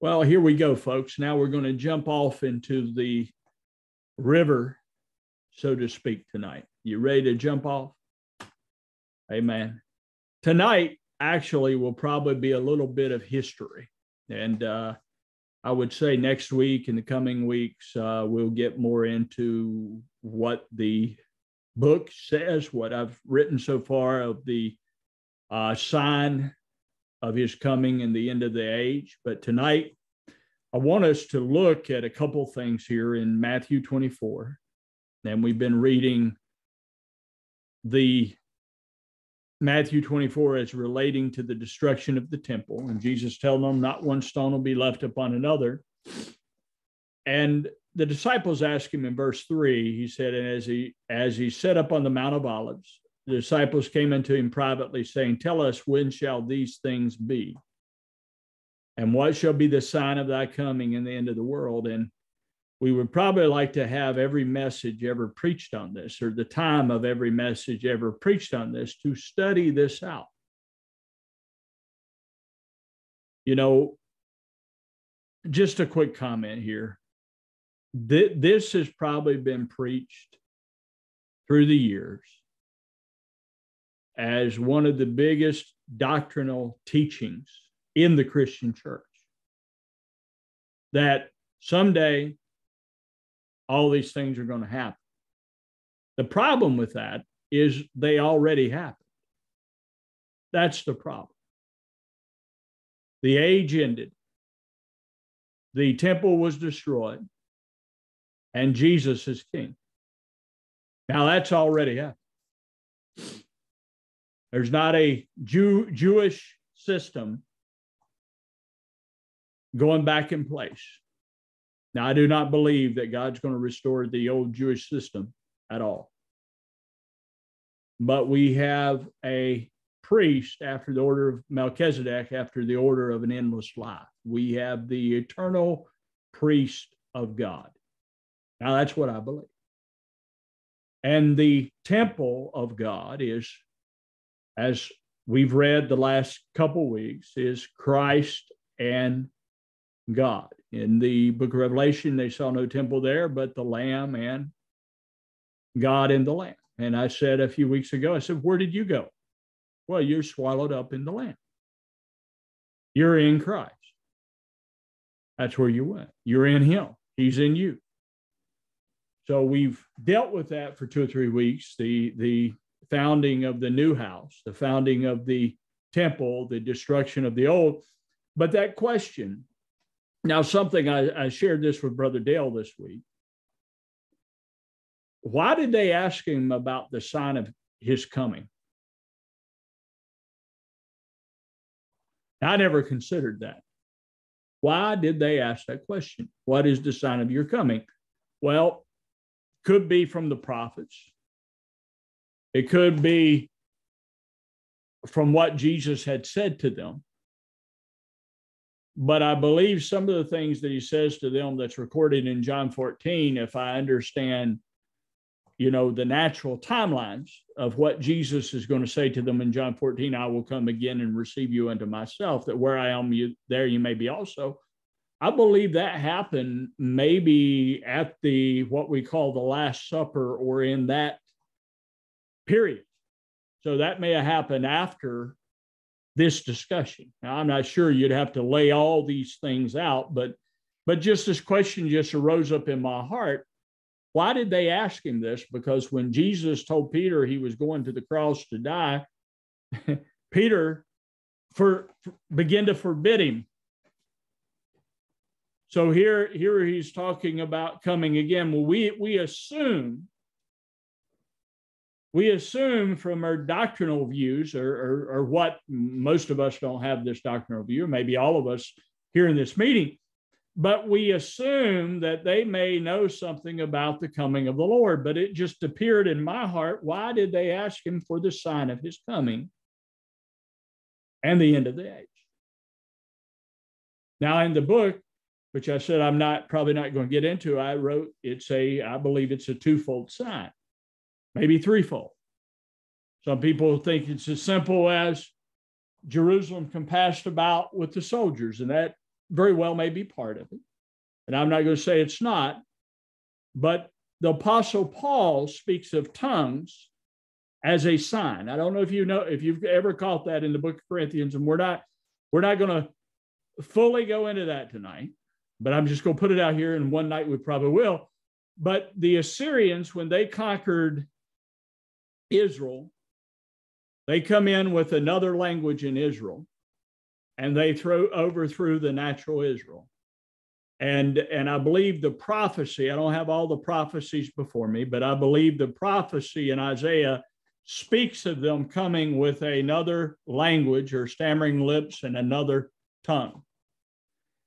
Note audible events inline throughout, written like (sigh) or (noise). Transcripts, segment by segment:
Well, here we go, folks. Now we're going to jump off into the river, so to speak, tonight. You ready to jump off? Amen. Tonight, actually, will probably be a little bit of history. And uh, I would say next week, in the coming weeks, uh, we'll get more into what the book says, what I've written so far of the uh, sign of his coming and the end of the age. But tonight, I want us to look at a couple things here in Matthew 24. And we've been reading the Matthew 24 as relating to the destruction of the temple. And Jesus telling them, not one stone will be left upon another. And the disciples asked him in verse 3, he said, and as he as he set up on the Mount of Olives, the disciples came unto him privately, saying, Tell us, when shall these things be? And what shall be the sign of thy coming in the end of the world? And we would probably like to have every message ever preached on this, or the time of every message ever preached on this, to study this out. You know, just a quick comment here. This has probably been preached through the years as one of the biggest doctrinal teachings in the Christian church. That someday all these things are going to happen. The problem with that is they already happened. That's the problem. The age ended, the temple was destroyed, and Jesus is king. Now that's already happened. There's not a Jew, Jewish system going back in place. Now, I do not believe that God's going to restore the old Jewish system at all. But we have a priest after the order of Melchizedek, after the order of an endless life. We have the eternal priest of God. Now, that's what I believe. And the temple of God is as we've read the last couple weeks, is Christ and God. In the book of Revelation, they saw no temple there, but the Lamb and God and the Lamb. And I said a few weeks ago, I said, Where did you go? Well, you're swallowed up in the Lamb. You're in Christ. That's where you went. You're in Him, He's in you. So we've dealt with that for two or three weeks. The the founding of the new house, the founding of the temple, the destruction of the old. But that question, now something I, I shared this with Brother Dale this week. Why did they ask him about the sign of his coming? I never considered that. Why did they ask that question? What is the sign of your coming? Well, could be from the prophets, it could be from what Jesus had said to them. But I believe some of the things that he says to them that's recorded in John 14, if I understand, you know, the natural timelines of what Jesus is going to say to them in John 14, I will come again and receive you unto myself, that where I am, you there you may be also. I believe that happened maybe at the what we call the Last Supper or in that period. So that may have happened after this discussion. Now, I'm not sure you'd have to lay all these things out, but but just this question just arose up in my heart. Why did they ask him this? Because when Jesus told Peter he was going to the cross to die, (laughs) Peter for, for began to forbid him. So here, here he's talking about coming again. Well, we we assume we assume from our doctrinal views, or, or, or, what most of us don't have this doctrinal view, maybe all of us here in this meeting, but we assume that they may know something about the coming of the Lord. But it just appeared in my heart why did they ask him for the sign of his coming and the end of the age? Now, in the book, which I said I'm not probably not going to get into, I wrote it's a, I believe it's a twofold sign maybe threefold. Some people think it's as simple as Jerusalem compassed about with the soldiers, and that very well may be part of it. And I'm not going to say it's not, but the Apostle Paul speaks of tongues as a sign. I don't know if you know if you've ever caught that in the book of Corinthians, and we're not we're not going to fully go into that tonight, but I'm just going to put it out here, and one night we probably will. But the Assyrians, when they conquered Israel, they come in with another language in Israel, and they throw overthrew the natural Israel. And, and I believe the prophecy, I don't have all the prophecies before me, but I believe the prophecy in Isaiah speaks of them coming with another language or stammering lips and another tongue.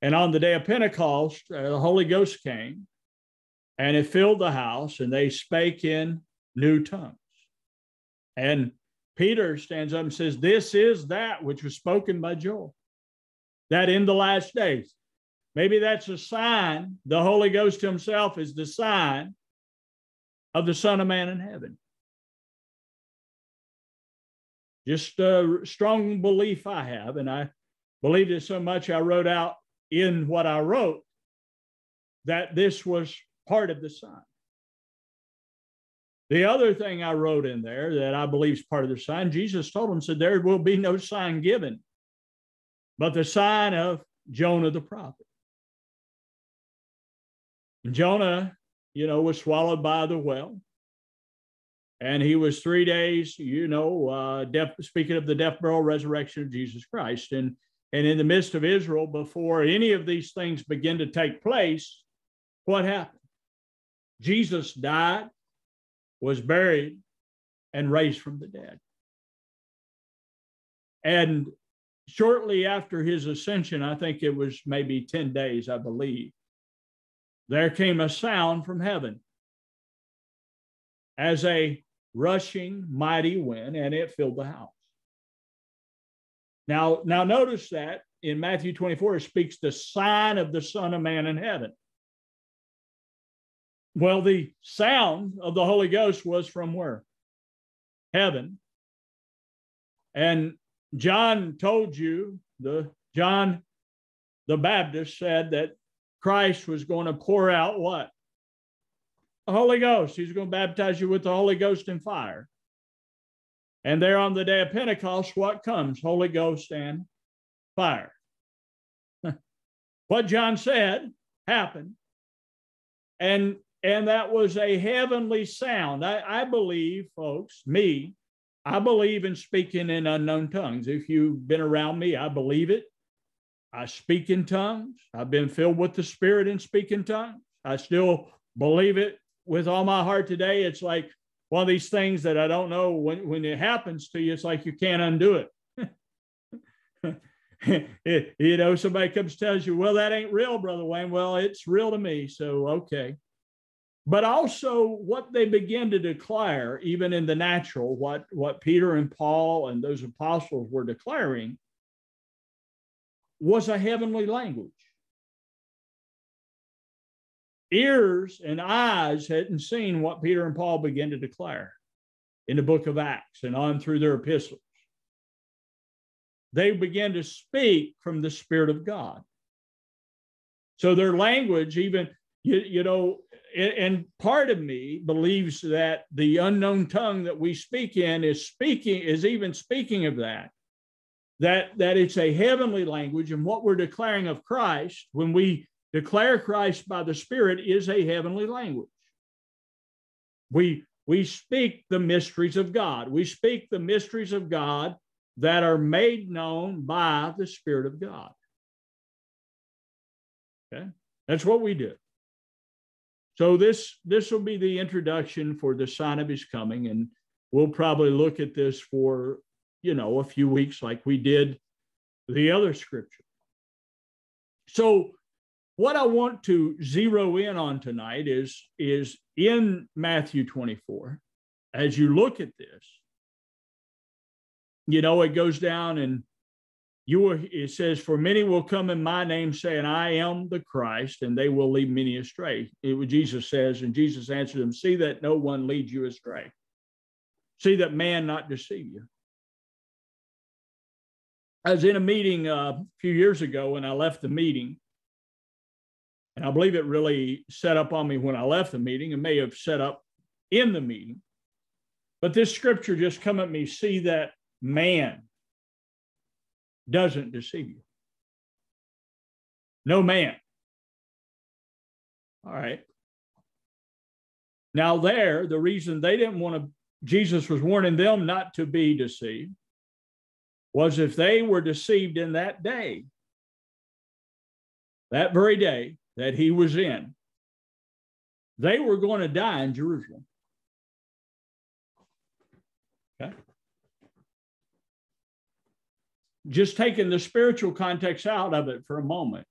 And on the day of Pentecost, uh, the Holy Ghost came and it filled the house, and they spake in new tongues. And Peter stands up and says, This is that which was spoken by Joel, that in the last days. Maybe that's a sign. The Holy Ghost Himself is the sign of the Son of Man in heaven. Just a strong belief I have, and I believed it so much I wrote out in what I wrote that this was part of the sign. The other thing I wrote in there that I believe is part of the sign, Jesus told him, said, There will be no sign given, but the sign of Jonah the prophet. And Jonah, you know, was swallowed by the whale. And he was three days, you know, uh, death, speaking of the death, burial, resurrection of Jesus Christ. And, and in the midst of Israel, before any of these things begin to take place, what happened? Jesus died, was buried, and raised from the dead. And shortly after his ascension, I think it was maybe 10 days, I believe, there came a sound from heaven as a rushing mighty wind, and it filled the house. Now, now notice that in Matthew 24, it speaks the sign of the Son of Man in heaven. Well, the sound of the Holy Ghost was from where? Heaven. And John told you, the John the Baptist said that Christ was going to pour out what? The Holy Ghost. He's going to baptize you with the Holy Ghost and fire. And there on the day of Pentecost, what comes? Holy Ghost and fire. (laughs) what John said happened. And and that was a heavenly sound. I, I believe, folks, me, I believe in speaking in unknown tongues. If you've been around me, I believe it. I speak in tongues. I've been filled with the Spirit in tongues. I still believe it with all my heart today. It's like one of these things that I don't know when, when it happens to you, it's like you can't undo it. (laughs) you know, somebody comes tells you, well, that ain't real, Brother Wayne. Well, it's real to me. So, okay. But also what they begin to declare, even in the natural, what, what Peter and Paul and those apostles were declaring was a heavenly language. Ears and eyes hadn't seen what Peter and Paul began to declare in the book of Acts and on through their epistles. They began to speak from the Spirit of God. So their language, even, you, you know, and part of me believes that the unknown tongue that we speak in is speaking, is even speaking of that that, that it's a heavenly language, and what we're declaring of Christ when we declare Christ by the Spirit is a heavenly language. We, we speak the mysteries of God. We speak the mysteries of God that are made known by the Spirit of God. Okay, that's what we do. So this this will be the introduction for the sign of His coming, and we'll probably look at this for you know, a few weeks like we did the other scripture. So what I want to zero in on tonight is, is in Matthew 24, as you look at this, you know, it goes down and you will, it says, For many will come in my name, saying, I am the Christ, and they will lead many astray. It Jesus says, and Jesus answered them, See that no one leads you astray. See that man not deceive you. I was in a meeting uh, a few years ago when I left the meeting. And I believe it really set up on me when I left the meeting. It may have set up in the meeting. But this scripture just come at me see that man doesn't deceive you. No man. All right. Now, there, the reason they didn't want to, Jesus was warning them not to be deceived, was if they were deceived in that day, that very day that he was in, they were going to die in Jerusalem. Okay. Just taking the spiritual context out of it for a moment.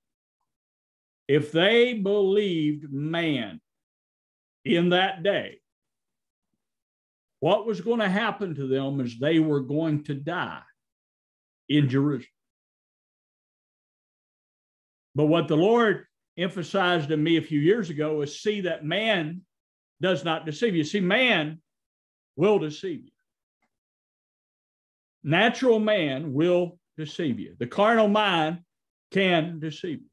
If they believed man in that day, what was going to happen to them is they were going to die in Jerusalem. But what the Lord emphasized to me a few years ago is see that man does not deceive you. See, man will deceive you. Natural man will deceive you. The carnal mind can deceive you.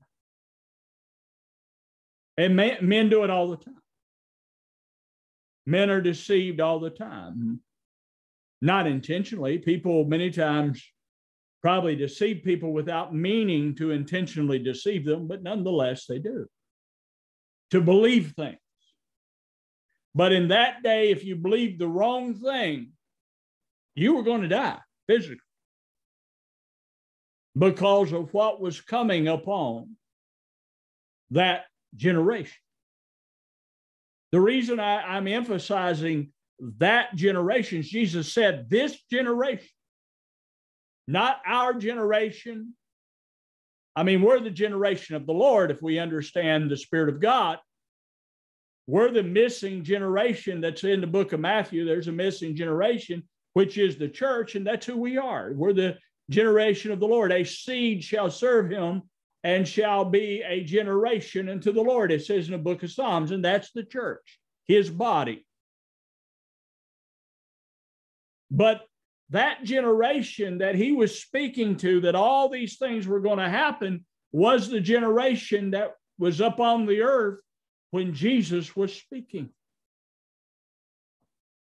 And men do it all the time. Men are deceived all the time. Not intentionally. People many times probably deceive people without meaning to intentionally deceive them, but nonetheless they do. To believe things. But in that day, if you believed the wrong thing, you were going to die physically because of what was coming upon that generation. The reason I, I'm emphasizing that generation, Jesus said, this generation not our generation. I mean, we're the generation of the Lord if we understand the Spirit of God. We're the missing generation that's in the book of Matthew. There's a missing generation, which is the church, and that's who we are. We're the generation of the Lord. A seed shall serve him and shall be a generation unto the Lord. It says in the book of Psalms, and that's the church, his body. But that generation that he was speaking to, that all these things were going to happen, was the generation that was up on the earth when Jesus was speaking.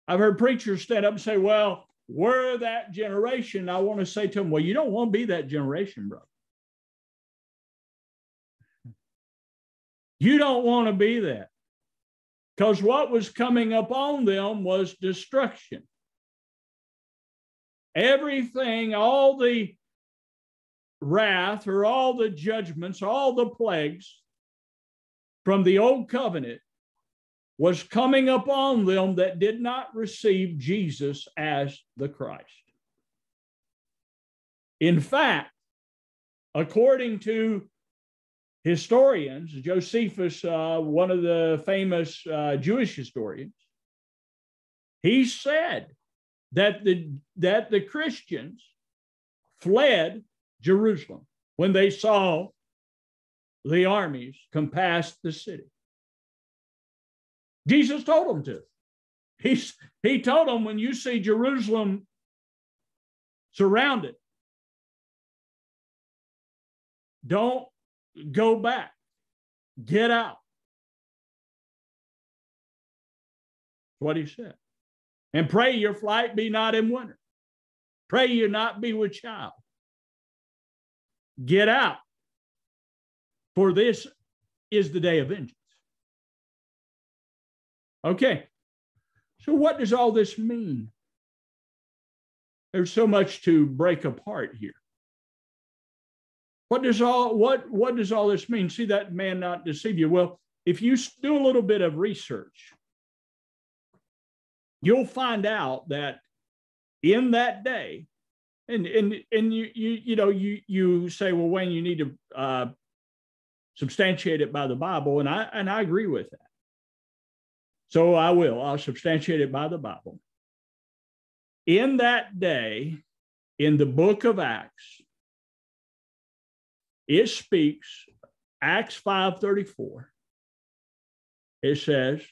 I've heard preachers stand up and say, Well, we're that generation. I want to say to them, Well, you don't want to be that generation, brother. You don't want to be that. Because what was coming upon them was destruction everything, all the wrath or all the judgments, all the plagues from the old covenant was coming upon them that did not receive Jesus as the Christ. In fact, according to historians, Josephus, uh, one of the famous uh, Jewish historians, he said that the that the Christians fled Jerusalem when they saw the armies compass the city. Jesus told them to. He's, he told them when you see Jerusalem surrounded, don't go back, get out. What he said. And pray your flight be not in winter. Pray you not be with child. Get out, for this is the day of vengeance. Okay, so what does all this mean? There's so much to break apart here. What does all what what does all this mean? See that man not deceive you. Well, if you do a little bit of research, you'll find out that in that day, and and and you you you know you you say, well, Wayne, you need to uh, substantiate it by the Bible, and I and I agree with that. So I will. I'll substantiate it by the Bible. In that day, in the book of Acts, it speaks, Acts 5:34. It says,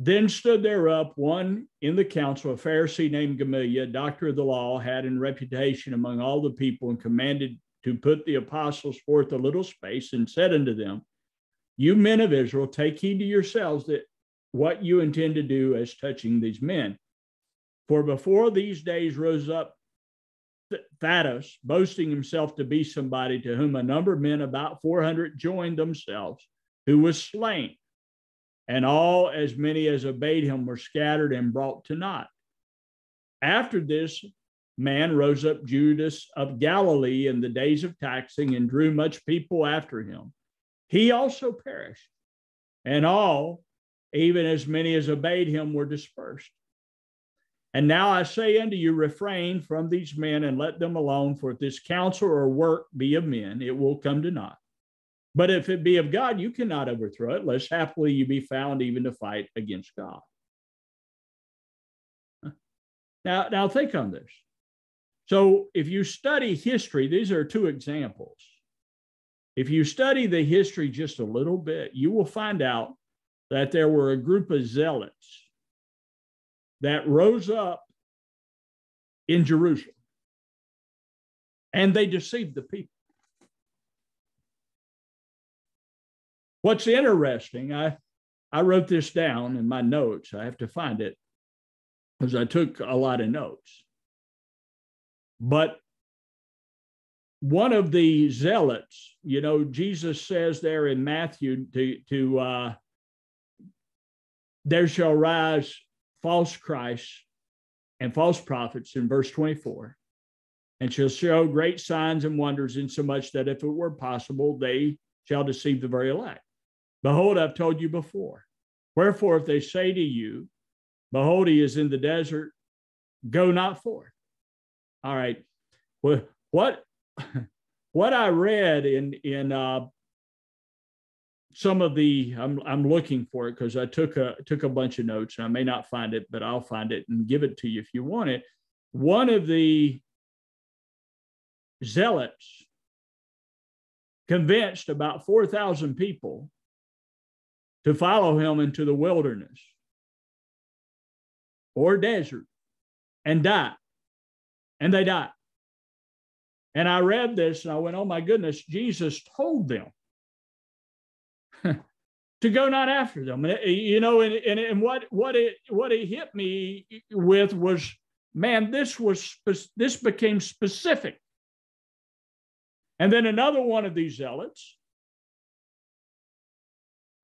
Then stood there up one in the council, a Pharisee named Gamaliel, doctor of the law, had in reputation among all the people, and commanded to put the apostles forth a little space, and said unto them, You men of Israel, take heed to yourselves that what you intend to do as touching these men. For before these days rose up Thaddeus, boasting himself to be somebody to whom a number of men, about 400, joined themselves, who was slain and all as many as obeyed him were scattered and brought to naught. After this man rose up Judas of Galilee in the days of taxing and drew much people after him. He also perished, and all, even as many as obeyed him, were dispersed. And now I say unto you, refrain from these men and let them alone, for if this counsel or work be of men, it will come to naught. But if it be of God, you cannot overthrow it, lest happily you be found even to fight against God. Now, now think on this. So if you study history, these are two examples. If you study the history just a little bit, you will find out that there were a group of zealots that rose up in Jerusalem and they deceived the people. What's interesting, I, I wrote this down in my notes. I have to find it because I took a lot of notes. But one of the zealots, you know, Jesus says there in Matthew to, to uh, there shall rise false Christs and false prophets in verse 24, and shall show great signs and wonders, insomuch that if it were possible, they shall deceive the very elect. Behold, I've told you before. Wherefore, if they say to you, Behold, he is in the desert, go not forth. All right. Well, what what I read in in uh, some of the I'm I'm looking for it because I took a took a bunch of notes and I may not find it, but I'll find it and give it to you if you want it. One of the zealots convinced about 4,000 people to follow him into the wilderness or desert and die. And they died. And I read this and I went, oh my goodness, Jesus told them (laughs) to go not after them. You know, and, and, and what, what, it, what it hit me with was, man, this was, this became specific. And then another one of these zealots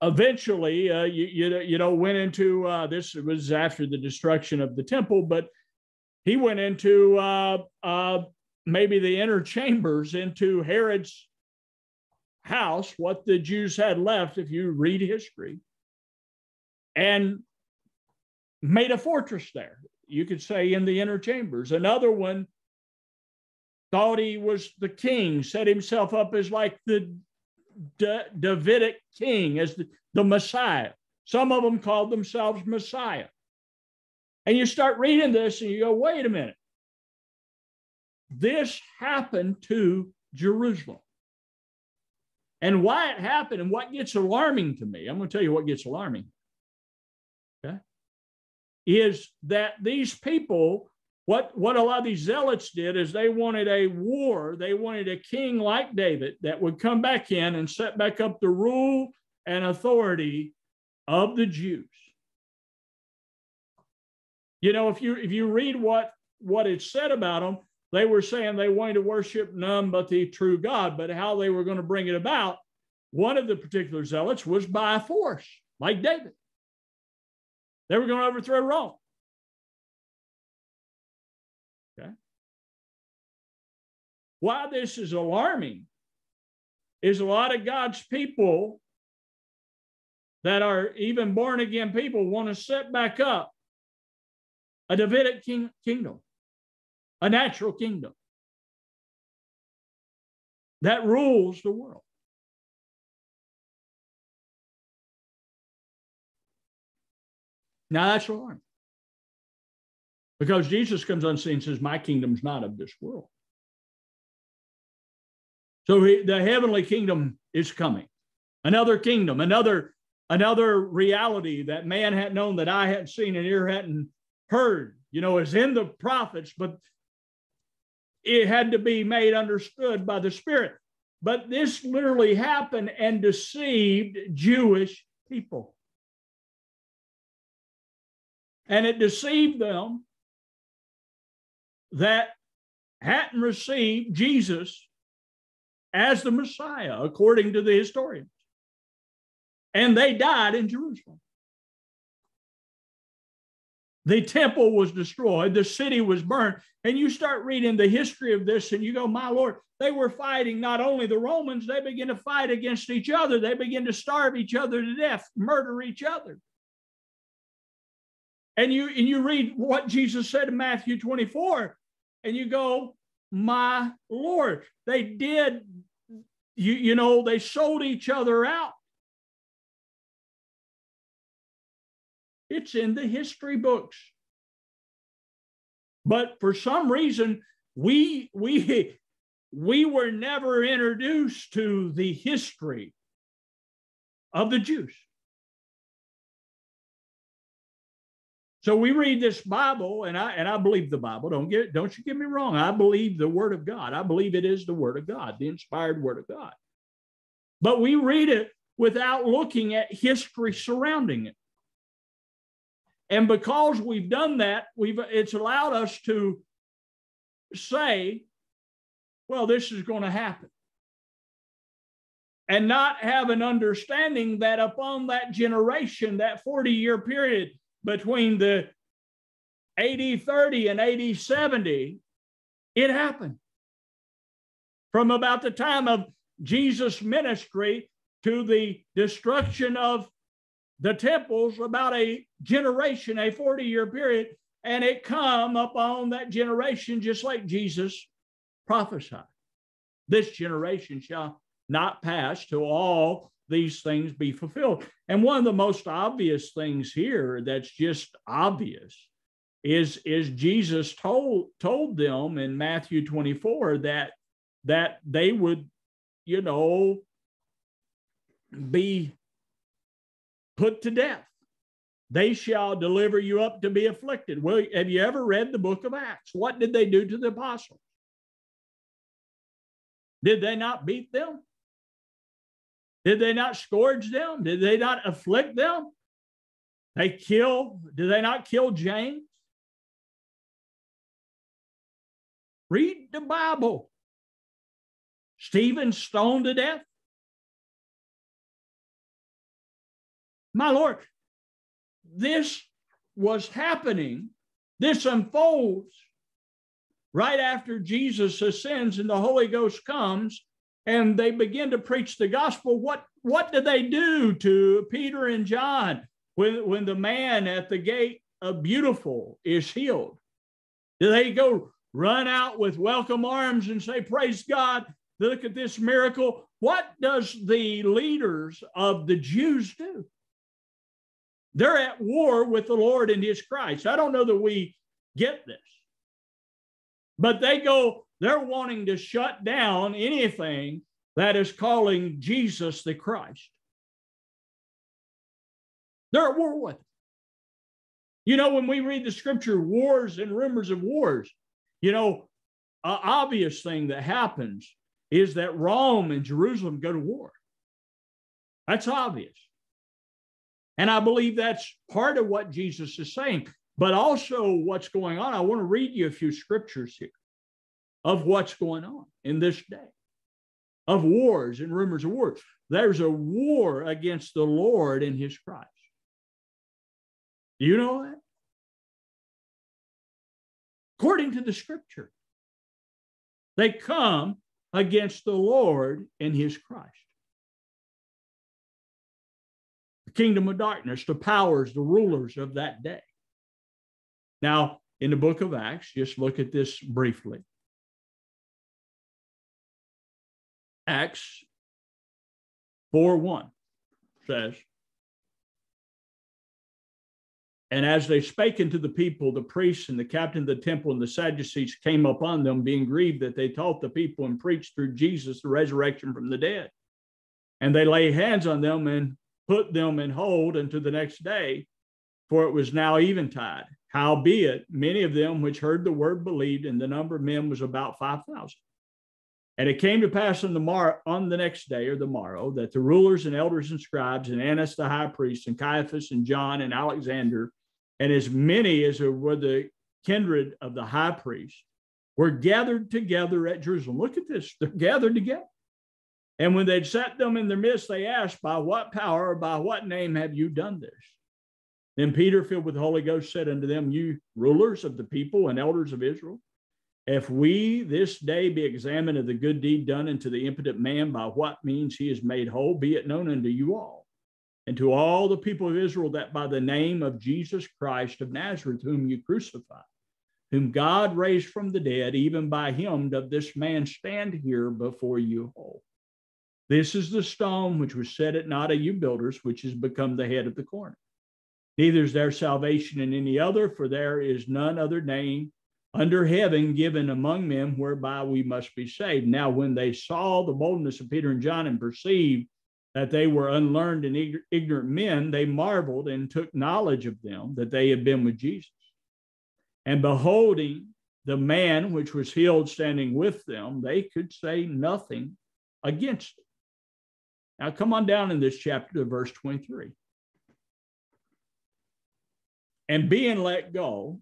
eventually, uh, you, you, you know, went into uh, this was after the destruction of the temple, but he went into uh, uh, maybe the inner chambers into Herod's house, what the Jews had left, if you read history, and made a fortress there. You could say in the inner chambers. Another one thought he was the king, set himself up as like the Davidic king, as the, the Messiah. Some of them called themselves Messiah. And you start reading this and you go, wait a minute. This happened to Jerusalem. And why it happened and what gets alarming to me, I'm going to tell you what gets alarming. Okay? Is that these people what, what a lot of these zealots did is they wanted a war. They wanted a king like David that would come back in and set back up the rule and authority of the Jews. You know, if you if you read what what it said about them, they were saying they wanted to worship none but the true God. But how they were going to bring it about, one of the particular zealots was by force, like David. They were going to overthrow Rome. Okay. Why this is alarming is a lot of God's people that are even born again people want to set back up a Davidic king, kingdom, a natural kingdom that rules the world. Now that's alarming. Because Jesus comes on scene and says, My kingdom's not of this world. So he, the heavenly kingdom is coming. Another kingdom, another another reality that man hadn't known, that I hadn't seen, and ear hadn't heard, you know, is in the prophets, but it had to be made understood by the Spirit. But this literally happened and deceived Jewish people. And it deceived them that hadn't received Jesus as the Messiah, according to the historians. And they died in Jerusalem. The temple was destroyed, the city was burned. And you start reading the history of this, and you go, My Lord, they were fighting not only the Romans, they begin to fight against each other. They begin to starve each other to death, murder each other. And you and you read what Jesus said in Matthew 24, and you go, My Lord, they did, you, you know, they sold each other out. It's in the history books. But for some reason, we we we were never introduced to the history of the Jews. So we read this Bible, and I and I believe the Bible. Don't get don't you get me wrong. I believe the Word of God. I believe it is the Word of God, the inspired Word of God. But we read it without looking at history surrounding it. And because we've done that, we've it's allowed us to say, well, this is going to happen. And not have an understanding that upon that generation, that 40 year period between the AD 30 and AD 70, it happened. From about the time of Jesus' ministry to the destruction of the temples about a generation, a 40 year period, and it come upon that generation just like Jesus prophesied. This generation shall not pass till all these things be fulfilled. And one of the most obvious things here that's just obvious is, is Jesus told, told them in Matthew 24 that, that they would, you know, be put to death. They shall deliver you up to be afflicted. Well, have you ever read the book of Acts? What did they do to the apostles? Did they not beat them? Did they not scourge them? Did they not afflict them? They kill, did they not kill James? Read the Bible. Stephen stoned to death. My Lord, this was happening. This unfolds right after Jesus ascends and the Holy Ghost comes and they begin to preach the gospel. What, what did they do to Peter and John when, when the man at the gate of Beautiful is healed? Do they go run out with welcome arms and say, Praise God, look at this miracle? What does the leaders of the Jews do? They're at war with the Lord and his Christ. I don't know that we get this. But they go, they're wanting to shut down anything that is calling Jesus the Christ. They're at war with it. You know, when we read the scripture, wars and rumors of wars, you know, an obvious thing that happens is that Rome and Jerusalem go to war. That's obvious. And I believe that's part of what Jesus is saying, but also what's going on. I want to read you a few scriptures here of what's going on in this day of wars and rumors of wars. There's a war against the Lord and his Christ. Do you know that? According to the scripture, they come against the Lord and his Christ. The kingdom of darkness, the powers, the rulers of that day. Now, in the book of Acts, just look at this briefly. Acts 4 1 says, And as they spake unto the people, the priests and the captain of the temple and the Sadducees came upon them, being grieved that they taught the people and preached through Jesus the resurrection from the dead. And they lay hands on them and put them in hold until the next day, for it was now eventide. Howbeit, many of them which heard the word believed, and the number of men was about 5,000. And it came to pass on the, mar- on the next day or the morrow that the rulers and elders and scribes and Annas the high priest and Caiaphas and John and Alexander and as many as were the kindred of the high priest were gathered together at Jerusalem. Look at this. They're gathered together. And when they'd set them in their midst, they asked, By what power or by what name have you done this? Then Peter, filled with the Holy Ghost, said unto them, You rulers of the people and elders of Israel, if we this day be examined of the good deed done unto the impotent man, by what means he is made whole, be it known unto you all, and to all the people of Israel, that by the name of Jesus Christ of Nazareth, whom you crucified, whom God raised from the dead, even by him doth this man stand here before you whole. This is the stone which was set at naught of you builders, which has become the head of the corner. Neither is there salvation in any other, for there is none other name under heaven given among men whereby we must be saved. Now, when they saw the boldness of Peter and John and perceived that they were unlearned and ignorant men, they marveled and took knowledge of them that they had been with Jesus. And beholding the man which was healed standing with them, they could say nothing against it. Now, come on down in this chapter to verse 23 and being let go,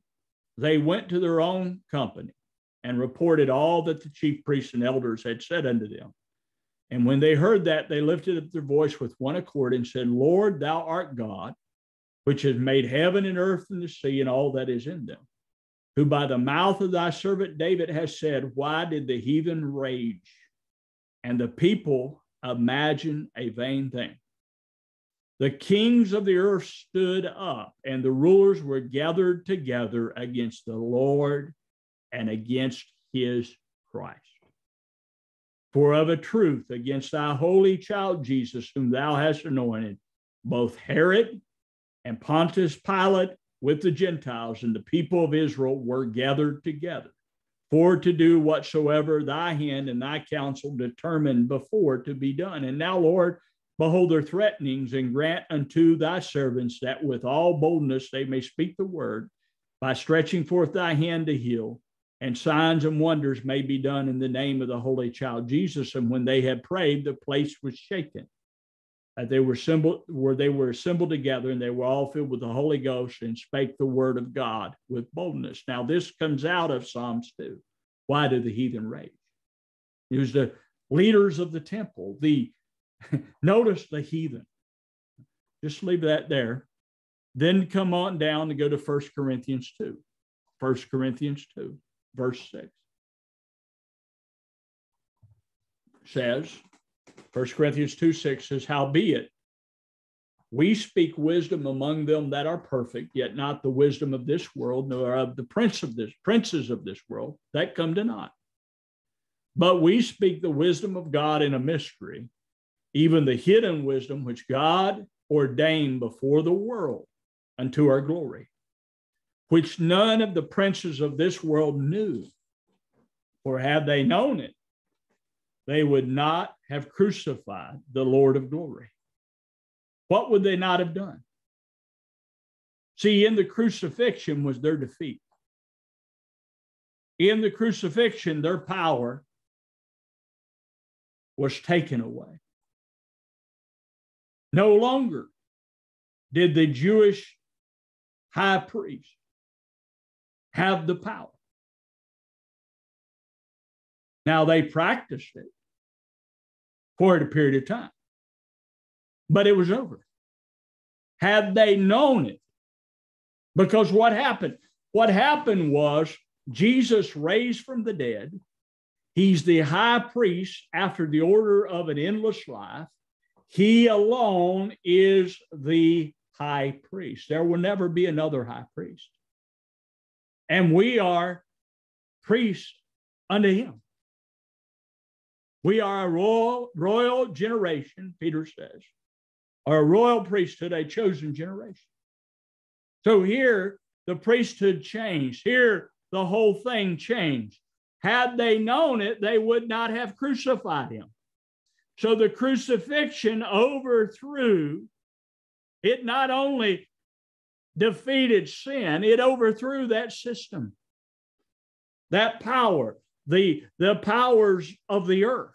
they went to their own company and reported all that the chief priests and elders had said unto them. And when they heard that, they lifted up their voice with one accord and said, Lord, thou art God, which has made heaven and earth and the sea and all that is in them, who by the mouth of thy servant David has said, Why did the heathen rage and the people imagine a vain thing? The kings of the earth stood up, and the rulers were gathered together against the Lord and against his Christ. For of a truth, against thy holy child Jesus, whom thou hast anointed, both Herod and Pontius Pilate with the Gentiles and the people of Israel were gathered together for to do whatsoever thy hand and thy counsel determined before to be done. And now, Lord, Behold their threatenings, and grant unto thy servants that with all boldness they may speak the word by stretching forth thy hand to heal, and signs and wonders may be done in the name of the Holy Child Jesus. And when they had prayed, the place was shaken. That they were assembled, where they were assembled together, and they were all filled with the Holy Ghost and spake the word of God with boldness. Now, this comes out of Psalms 2. Why did the heathen rage? It was the leaders of the temple, the (laughs) Notice the heathen. Just leave that there. Then come on down to go to First Corinthians 2. 1 Corinthians 2, verse 6 says, 1 Corinthians 2 6 says, Howbeit, we speak wisdom among them that are perfect, yet not the wisdom of this world, nor of the prince of this princes of this world that come to naught. But we speak the wisdom of God in a mystery, even the hidden wisdom which God ordained before the world unto our glory, which none of the princes of this world knew. For had they known it, they would not have crucified the Lord of glory. What would they not have done? See, in the crucifixion was their defeat. In the crucifixion, their power was taken away. No longer did the Jewish high priest have the power. Now they practiced it for a period of time, but it was over. Had they known it, because what happened? What happened was Jesus raised from the dead. He's the high priest after the order of an endless life. He alone is the high priest. There will never be another high priest. And we are priests unto him. We are a royal, royal generation, Peter says, or a royal priesthood, a chosen generation. So here, the priesthood changed. Here, the whole thing changed. Had they known it, they would not have crucified him. So the crucifixion overthrew It not only defeated sin, it overthrew that system, that power, the, the powers of the earth.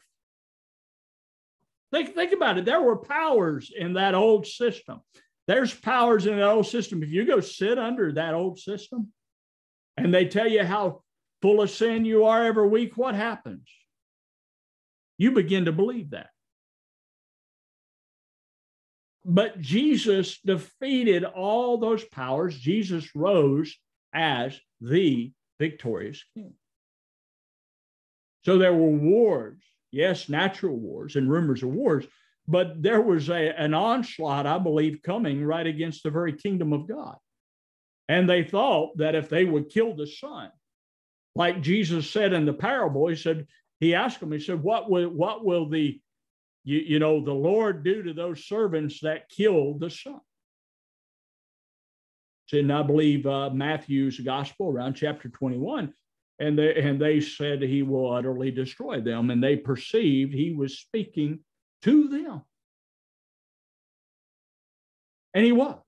Think, think about it. There were powers in that old system. There's powers in that old system. If you go sit under that old system and they tell you how full of sin you are every week, what happens? You begin to believe that. But Jesus defeated all those powers. Jesus rose as the victorious king. So there were wars, yes, natural wars and rumors of wars, but there was a, an onslaught, I believe, coming right against the very kingdom of God. And they thought that if they would kill the son, like Jesus said in the parable, he said, he asked them, he said, What will what will the you, you know the Lord do to those servants that kill the son? And I believe uh, Matthew's gospel around chapter 21. And they, and they said he will utterly destroy them. And they perceived he was speaking to them. And he was.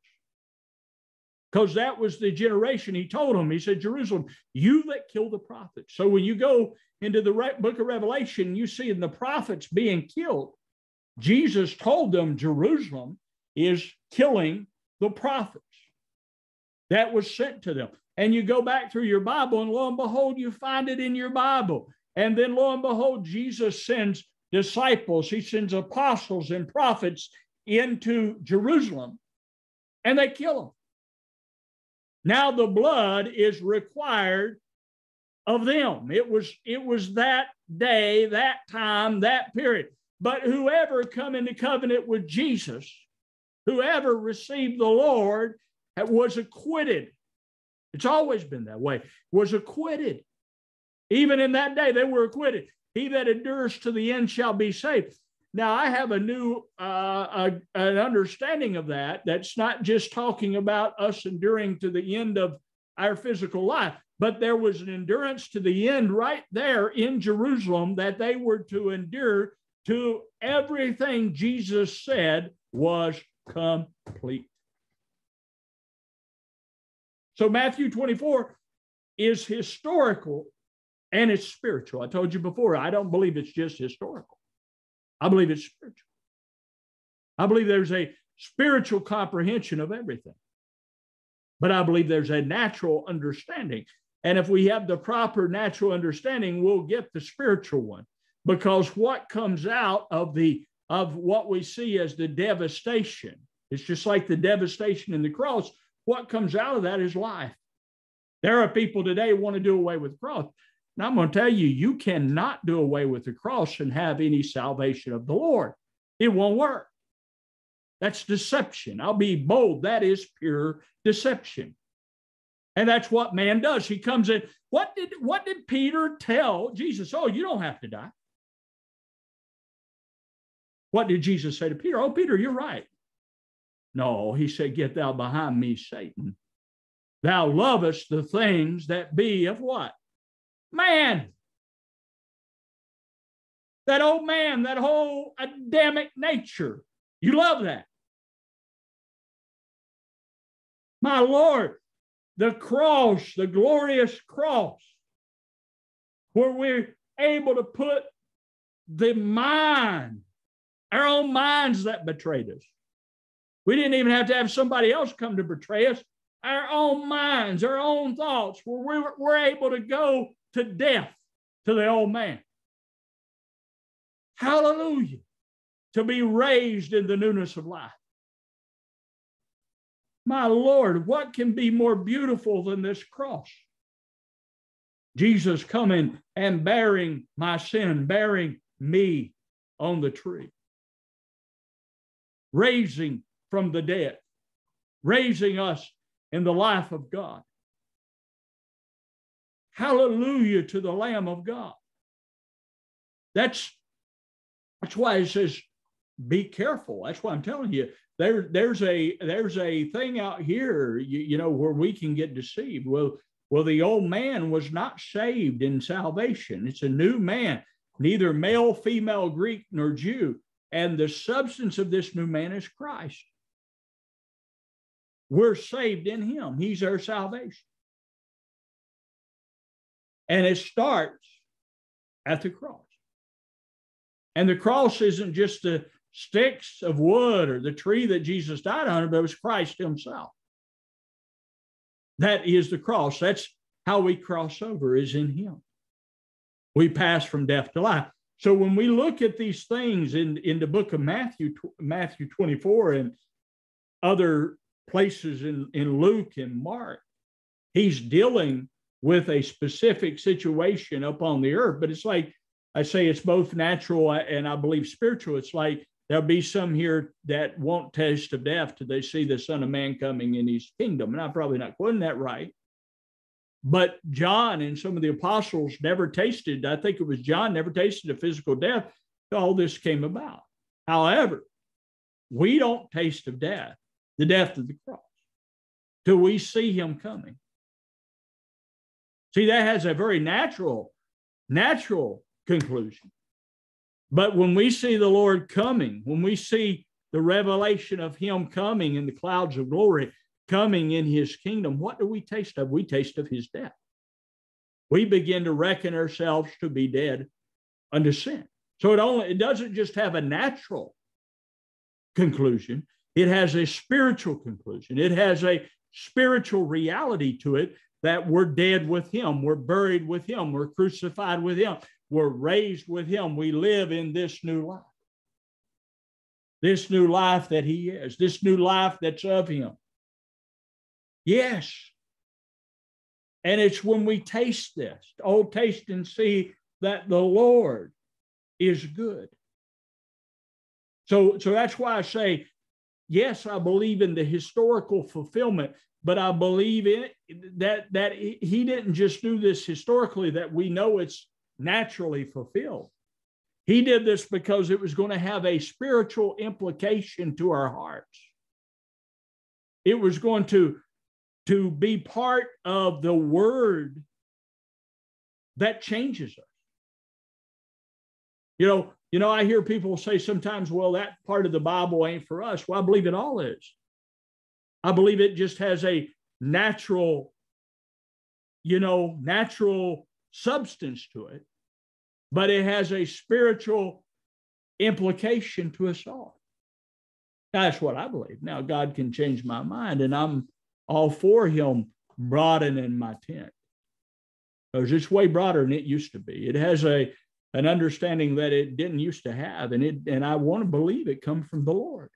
Because that was the generation he told them. He said, Jerusalem, you that kill the prophets. So when you go into the book of Revelation, you see in the prophets being killed. Jesus told them Jerusalem is killing the prophets that was sent to them. And you go back through your Bible, and lo and behold, you find it in your Bible. And then lo and behold, Jesus sends disciples, he sends apostles and prophets into Jerusalem, and they kill them. Now the blood is required of them. It was it was that day, that time, that period. But whoever come into covenant with Jesus, whoever received the Lord, was acquitted. It's always been that way. Was acquitted. Even in that day, they were acquitted. He that endures to the end shall be saved. Now, I have a new uh, an understanding of that. That's not just talking about us enduring to the end of our physical life, but there was an endurance to the end right there in Jerusalem that they were to endure to everything Jesus said was complete. So, Matthew 24 is historical and it's spiritual. I told you before, I don't believe it's just historical, I believe it's spiritual. I believe there's a spiritual comprehension of everything, but I believe there's a natural understanding. And if we have the proper natural understanding, we'll get the spiritual one because what comes out of the of what we see as the devastation it's just like the devastation in the cross what comes out of that is life there are people today who want to do away with the cross and I'm going to tell you, you cannot do away with the cross and have any salvation of the Lord. It won't work. That's deception. I'll be bold. That is pure deception. And that's what man does. He comes in. What did what did Peter tell Jesus? Oh, you don't have to die. What did Jesus say to Peter? Oh, Peter, you're right. No, he said, Get thou behind me, Satan. Thou lovest the things that be of what? man. That old man, that whole Adamic nature. You love that. My Lord, the cross, the glorious cross, where we're able to put the mind, our own minds that betrayed us. We didn't even have to have somebody else come to betray us. Our own minds, our own thoughts, where we're, we're able to go to death to the old man. Hallelujah. To be raised in the newness of life. My Lord, what can be more beautiful than this cross? Jesus coming and bearing my sin, bearing me on the tree, raising from the dead, raising us in the life of God. Hallelujah to the Lamb of God. That's that's why it says be careful. That's why I'm telling you. There, there's a there's a thing out here, you, you know, where we can get deceived. Well, well, the old man was not saved in salvation. It's a new man, neither male, female, Greek, nor Jew. And the substance of this new man is Christ. We're saved in him. He's our salvation. And it starts at the cross. And the cross isn't just the sticks of wood or the tree that Jesus died on, but it was Christ himself. That is the cross. That's how we cross over, is in him. We pass from death to life. So when we look at these things in, in the book of Matthew, Matthew 24 and other places in, in Luke and Mark, he's dealing with a specific situation up on the earth. But it's like I say, it's both natural and I believe spiritual. It's like there'll be some here that won't taste of death till they see the Son of Man coming in his kingdom. And I'm probably not quoting that right. But John and some of the apostles never tasted, I think it was John, never tasted a physical death. All this came about. However, we don't taste of death, the death of the cross, till we see him coming. See, that has a very natural, natural conclusion. But when we see the Lord coming, when we see the revelation of him coming in the clouds of glory, coming in his kingdom, what do we taste of? We taste of his death. We begin to reckon ourselves to be dead unto sin. So it only it doesn't just have a natural conclusion, it has a spiritual conclusion. It has a spiritual reality to it that we're dead with him, we're buried with him, we're crucified with him, we're raised with him. We live in this new life. This new life that he is, this new life that's of him. Yes. And it's when we taste this, oh, taste and see that the Lord is good. So, so that's why I say, yes, I believe in the historical fulfillment, but I believe in that that he didn't just do this historically, that we know it's naturally fulfilled. He did this because it was going to have a spiritual implication to our hearts. It was going to, to be part of the word that changes us. You know, you know, I hear people say sometimes, well, that part of the Bible ain't for us. Well, I believe it all is. I believe it just has a natural, you know, natural substance to it, but it has a spiritual implication to us all. That's what I believe. Now, God can change my mind, and I'm all for Him broadening my tent. Because it's way broader than it used to be. It has a an understanding that it didn't used to have, and it and I want to believe it come from the Lord.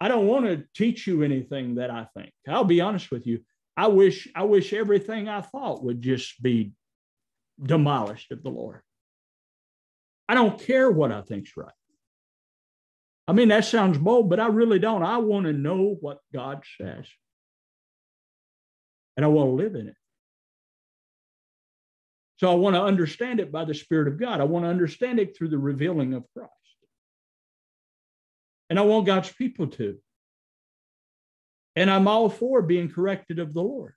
I don't want to teach you anything that I think. I'll be honest with you. I wish I wish everything I thought would just be demolished of the Lord. I don't care what I think's right. I mean, that sounds bold, but I really don't. I want to know what God says. And I want to live in it. So I want to understand it by the Spirit of God. I want to understand it through the revealing of Christ. And I want God's people to. And I'm all for being corrected of the Lord.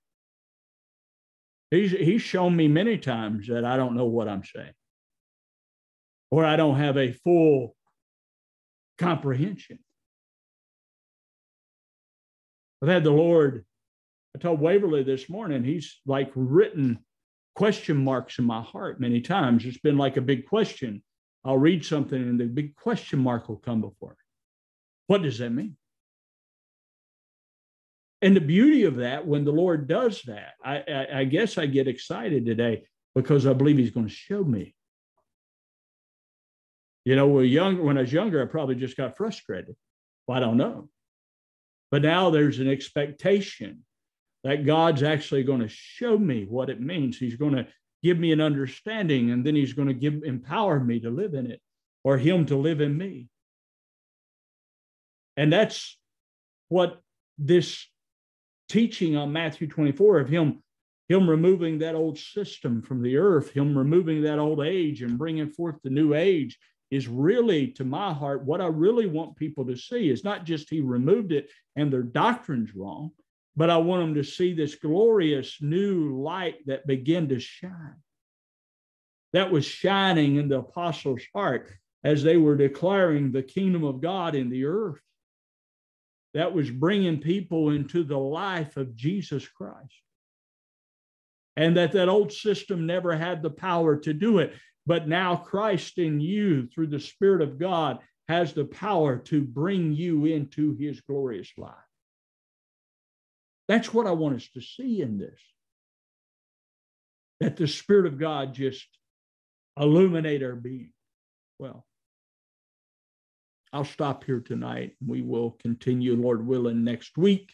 He's, he's shown me many times that I don't know what I'm saying, or I don't have a full comprehension. I've had the Lord, I told Waverly this morning, he's like written question marks in my heart many times. It's been like a big question. I'll read something and the big question mark will come before me. What does that mean? And the beauty of that, when the Lord does that, I, I, I guess I get excited today because I believe He's going to show me. You know, when, young, when I was younger, I probably just got frustrated. Well, I don't know. But now there's an expectation that God's actually going to show me what it means. He's going to give me an understanding, and then He's going to give empower me to live in it, or Him to live in me. And that's what this teaching on Matthew 24 of him, him removing that old system from the earth, him removing that old age and bringing forth the new age is really, to my heart, what I really want people to see is not just he removed it and their doctrine's wrong, but I want them to see this glorious new light that began to shine. That was shining in the apostles' heart as they were declaring the kingdom of God in the earth that was bringing people into the life of Jesus Christ. And that that old system never had the power to do it. But now Christ in you, through the Spirit of God, has the power to bring you into his glorious life. That's what I want us to see in this. That the Spirit of God just illuminate our being. Well, I'll stop here tonight. We will continue, Lord willing, next week.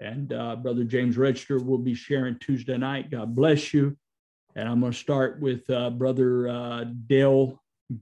And uh, Brother James Register will be sharing Tuesday night. God bless you. And I'm going to start with uh, Brother uh, Dale Green.